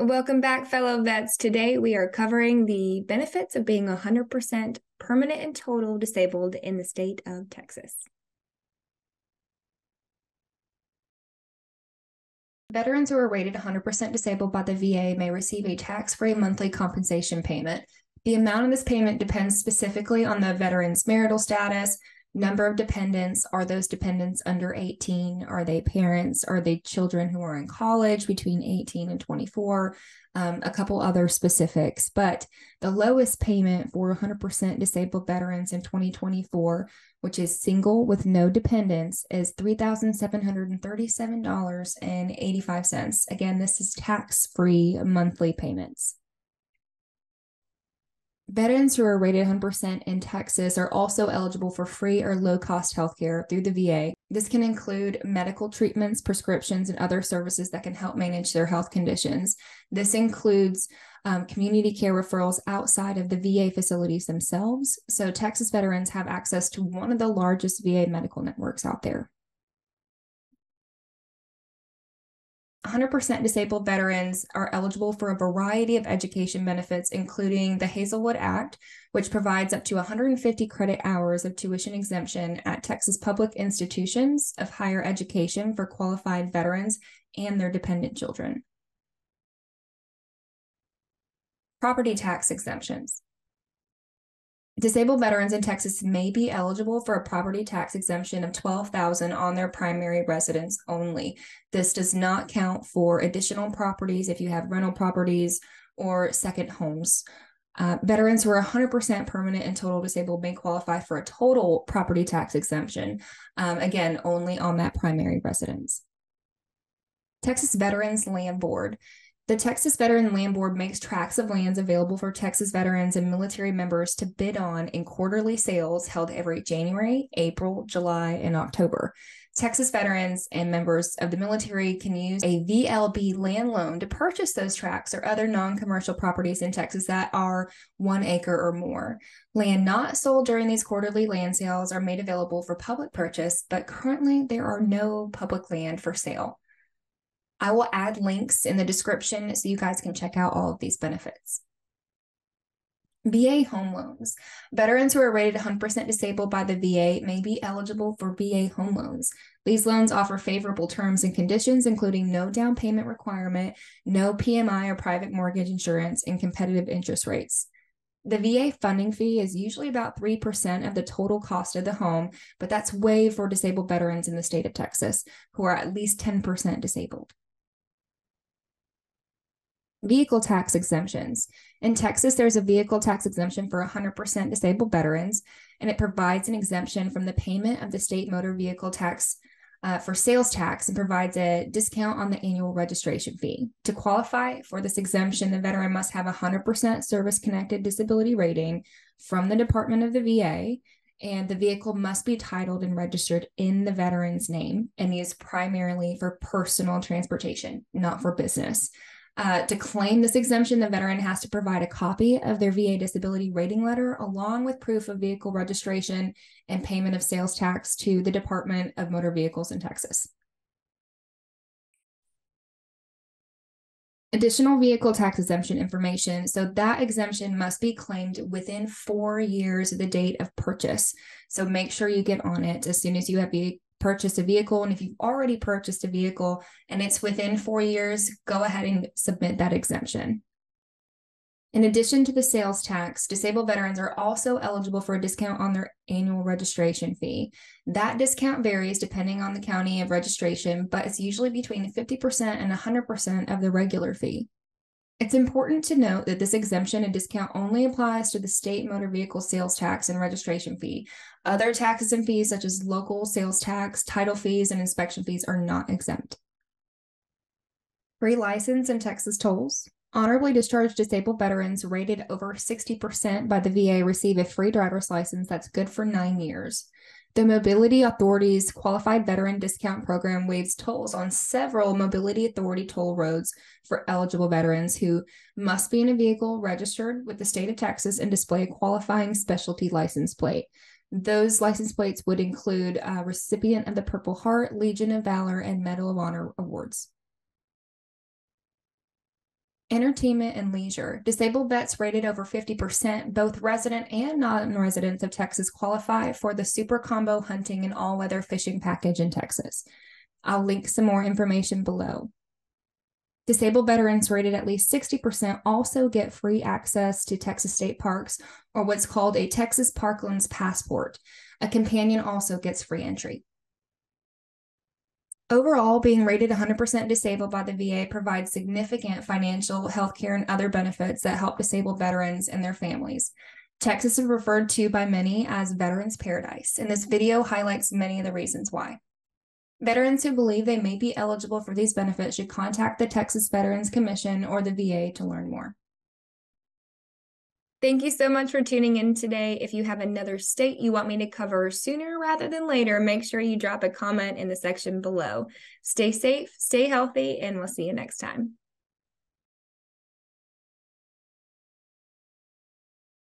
Welcome back, fellow vets. Today we are covering the benefits of being 100% permanent and total disabled in the state of Texas. Veterans who are rated 100% disabled by the VA may receive a tax free monthly compensation payment. The amount of this payment depends specifically on the veteran's marital status, number of dependents. Are those dependents under 18 are they parents? Are they children who are in college between 18 and 24 um, a couple other specifics but the lowest payment for 100% disabled veterans in 2024 which is single with no dependents is $3737.85 again this is tax-free monthly payments Veterans who are rated 100% in Texas are also eligible for free or low cost healthcare through the VA. This can include medical treatments, prescriptions, and other services that can help manage their health conditions. This includes um, community care referrals outside of the VA facilities themselves. So, Texas veterans have access to one of the largest VA medical networks out there. 100% disabled veterans are eligible for a variety of education benefits, including the Hazlewood Act, which provides up to 150 credit hours of tuition exemption at Texas public institutions of higher education for qualified veterans and their dependent children. Property tax exemptions. Disabled veterans in Texas may be eligible for a property tax exemption of 12,000 on their primary residence only. This does not count for additional properties if you have rental properties or second homes. Uh, veterans who are 100% permanent and total disabled may qualify for a total property tax exemption, um, again, only on that primary residence. Texas Veterans Land Board the Texas Veteran Land Board makes tracts of lands available for Texas veterans and military members to bid on in quarterly sales held every January, April, July, and October. Texas veterans and members of the military can use a VLB land loan to purchase those tracts or other non commercial properties in Texas that are one acre or more. Land not sold during these quarterly land sales are made available for public purchase, but currently there are no public land for sale. I will add links in the description so you guys can check out all of these benefits. VA home loans. Veterans who are rated 100% disabled by the VA may be eligible for VA home loans. These loans offer favorable terms and conditions, including no down payment requirement, no PMI or private mortgage insurance, and competitive interest rates. The VA funding fee is usually about 3% of the total cost of the home, but that's way for disabled veterans in the state of Texas who are at least 10% disabled. Vehicle tax exemptions. In Texas, there's a vehicle tax exemption for 100% disabled veterans, and it provides an exemption from the payment of the state motor vehicle tax uh, for sales tax and provides a discount on the annual registration fee. To qualify for this exemption, the veteran must have a 100% service connected disability rating from the Department of the VA, and the vehicle must be titled and registered in the veteran's name and used primarily for personal transportation, not for business. Uh, to claim this exemption, the veteran has to provide a copy of their VA disability rating letter along with proof of vehicle registration and payment of sales tax to the Department of Motor Vehicles in Texas. Additional vehicle tax exemption information. So that exemption must be claimed within four years of the date of purchase. So make sure you get on it as soon as you have purchased a vehicle. And if you've already purchased a vehicle and it's within four years, go ahead and submit that exemption. In addition to the sales tax, disabled veterans are also eligible for a discount on their annual registration fee. That discount varies depending on the county of registration, but it's usually between 50% and 100% of the regular fee. It's important to note that this exemption and discount only applies to the state motor vehicle sales tax and registration fee. Other taxes and fees, such as local sales tax, title fees, and inspection fees, are not exempt. Free license and Texas tolls. Honorably discharged disabled veterans rated over 60% by the VA receive a free driver's license that's good for nine years. The Mobility Authority's Qualified Veteran Discount Program waives tolls on several Mobility Authority toll roads for eligible veterans who must be in a vehicle registered with the state of Texas and display a qualifying specialty license plate. Those license plates would include a recipient of the Purple Heart, Legion of Valor, and Medal of Honor awards. Entertainment and leisure. Disabled vets rated over 50%, both resident and non residents of Texas qualify for the Super Combo hunting and all weather fishing package in Texas. I'll link some more information below. Disabled veterans rated at least 60% also get free access to Texas state parks or what's called a Texas Parklands Passport. A companion also gets free entry. Overall, being rated 100% disabled by the VA provides significant financial, healthcare, and other benefits that help disabled veterans and their families. Texas is referred to by many as Veterans Paradise, and this video highlights many of the reasons why. Veterans who believe they may be eligible for these benefits should contact the Texas Veterans Commission or the VA to learn more. Thank you so much for tuning in today. If you have another state you want me to cover sooner rather than later, make sure you drop a comment in the section below. Stay safe, stay healthy, and we'll see you next time.